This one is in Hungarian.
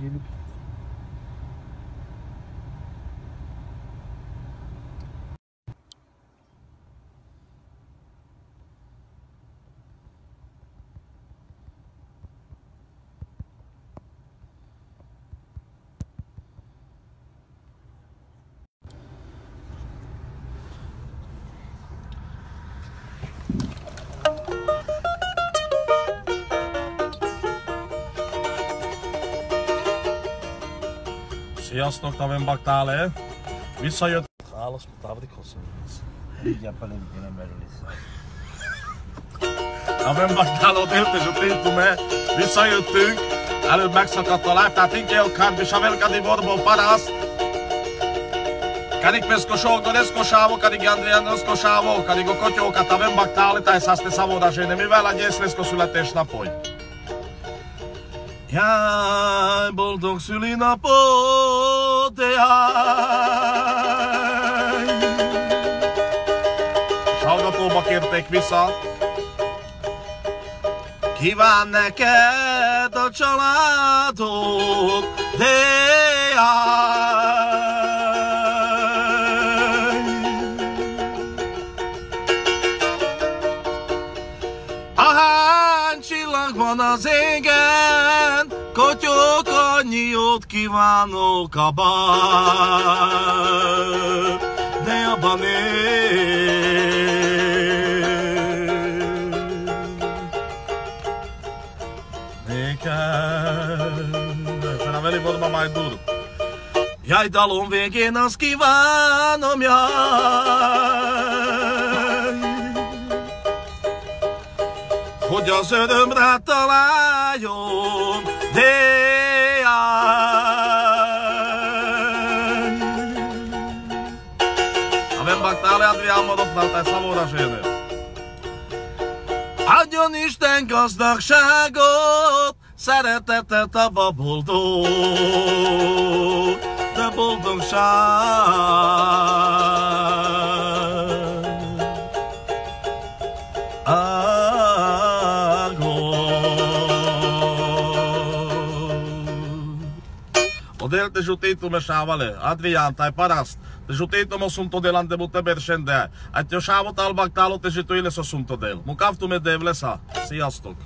gelip Siyas.membaktale. Vi sayıyor. Ağlas mı davdik olsun. Yapalım yine merulisi. A membaktálót értesült létume, visszajöttünk, előbb megszakadt a láb, tehát inkább kár, és a velkadi borból paraszt, Kadi peskošolko neskošávo, kadi Andrian neskošávo, kadi go koťouka, tá vem baktáli, tá je sa ste samodažené, mi veľa dnes neskosuleteš napoj. Jaj, boldog szülinapot, jaj! És hallgatóba kérték vissza. Kíván neked a családod, de jaj! Ahány csillag van az égen, עוד קיוונו כבר דרבנן. Será ele volta mais duro. E aí, Dalom, vem que nas que vamos me Hogy az örömre találjunk, de Avem baktale Adrián Madottnál, te szamóra sérnél. Adjon Isten gazdagságot, szeretetet a boldog, de boldogság. Odel te jutito me shavale, Adrian tai parast, Jutitamo sunto delante mutta persendää. Att jos saavut albaak talote situille so sunto del. de devlesa. Sziasztok!